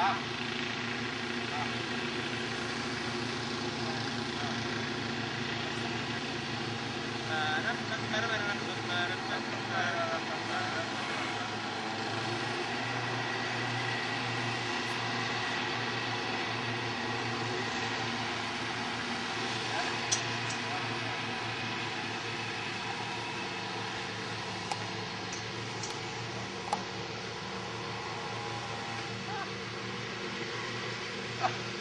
Gracias. Ha ha ha!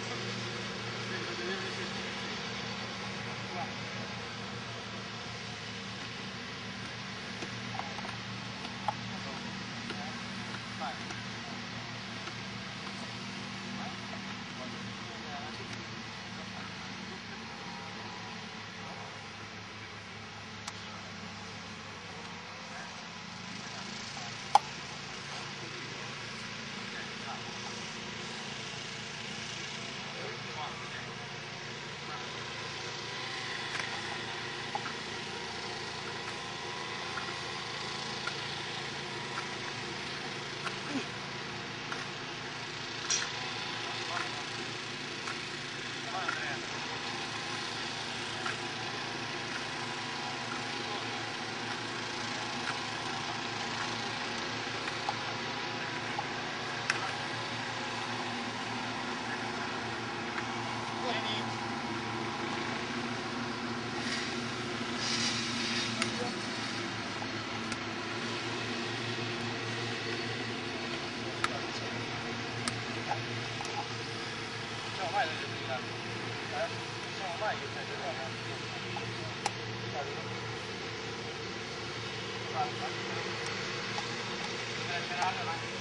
Thank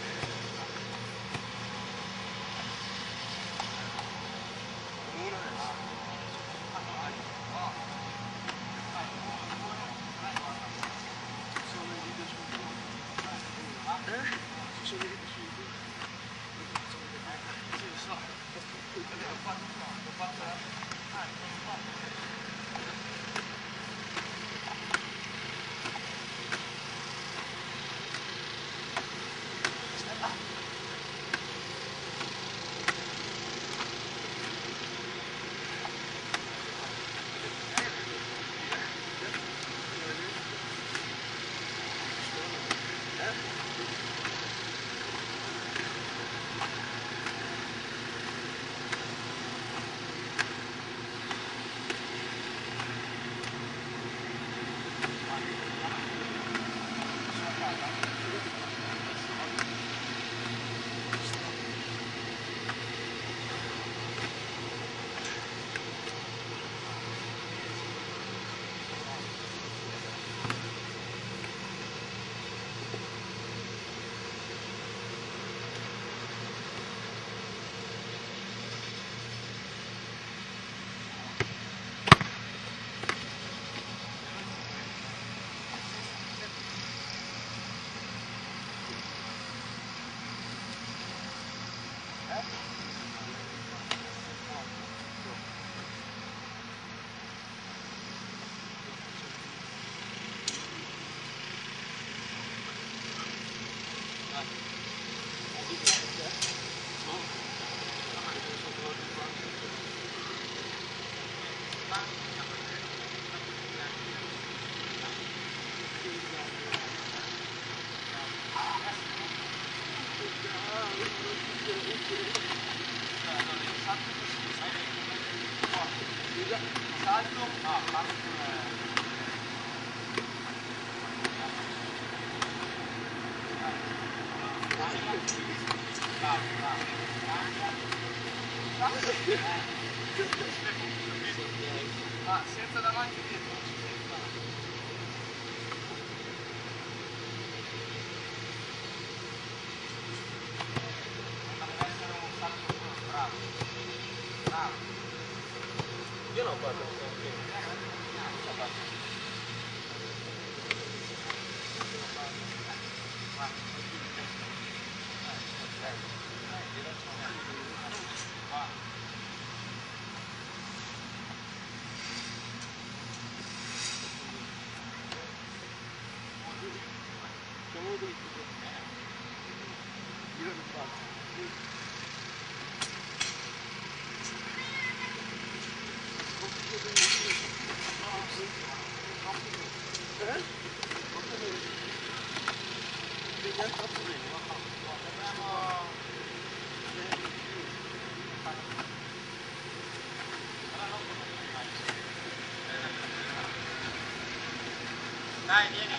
you. Ah, senza davanti e dietro, 아빠도 생긴. idea.